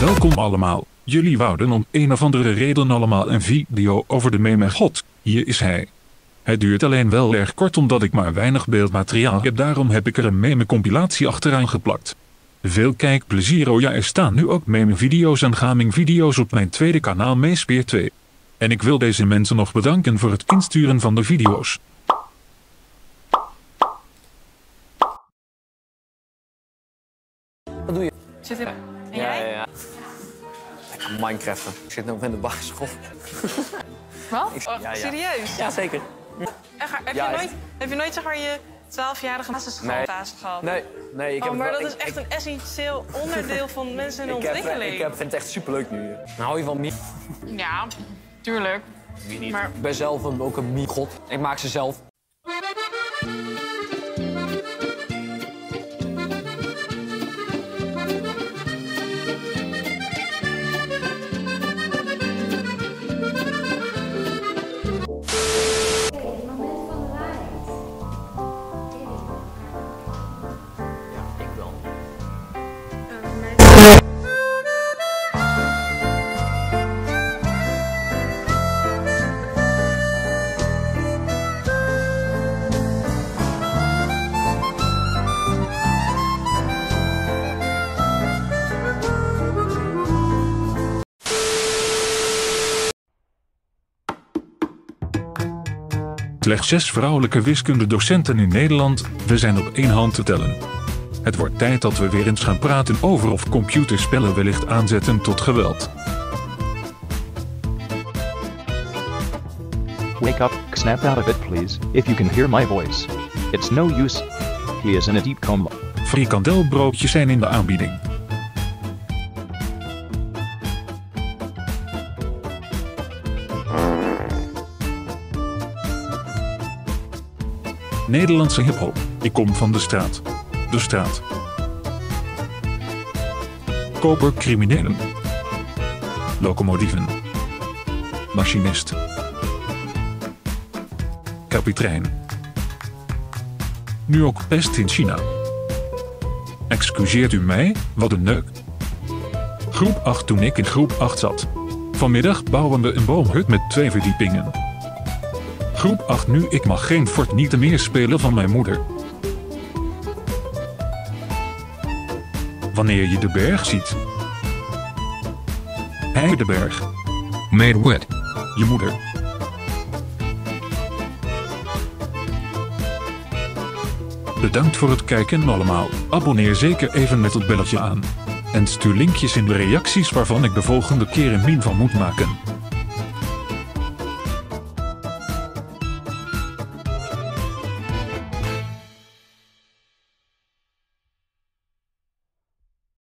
Welkom allemaal. Jullie wouden om een of andere reden allemaal een video over de meme God. Hier is hij. Het duurt alleen wel erg kort omdat ik maar weinig beeldmateriaal heb. Daarom heb ik er een meme compilatie achteraan geplakt. Veel kijkplezier oh ja er staan nu ook meme video's en gaming video's op mijn tweede kanaal Meespeer 2. En ik wil deze mensen nog bedanken voor het insturen van de video's. Wat doe je? Zit. En Ja, jij? ja, ja. Lekker Minecraften. Ik zit nog in de basisschool. Wat? Ik- Oh, ja, ja. Serieus? Ja, zeker. Echt heb, je nooit, heb je nooit zeg maar je 12-jarige basisschoolfase gehad? Nee, nee, ik heb Oh, maar wel- dat ik- is echt een essentieel onderdeel van mensen in ik heb, ontwikkeling. ik heb, vind het echt superleuk nu. Nou, hou je van mie? Ja, tuurlijk. Wie niet? Maar- Ik ben zelf een, ook een mie-god. Ik maak ze zelf. Slechts zes vrouwelijke wiskundedocenten in Nederland, we zijn op één hand te tellen. Het wordt tijd dat we weer eens gaan praten over of computerspellen wellicht aanzetten tot geweld. Wake up, snap out of it please, if you can hear my voice. It's no use. He is in a deep coma. Frikandelbroodjes zijn in de aanbieding. Nederlandse hiphop. Ik kom van de straat. De straat. Kopercriminelen. Locomotieven. Machinist. Kapitein. Nu ook pest in China. Excuseert u mij, wat een neuk. Groep 8 toen ik in groep 8 zat. Vanmiddag bouwen we een boomhut met twee verdiepingen. Groep 8 nu ik mag geen Fortnite meer spelen van mijn moeder. Wanneer je de berg ziet. Heideberg. Made what? Je moeder. Bedankt voor het kijken allemaal. Abonneer zeker even met het belletje aan. En stuur linkjes in de reacties waarvan ik de volgende keer een meme van moet maken.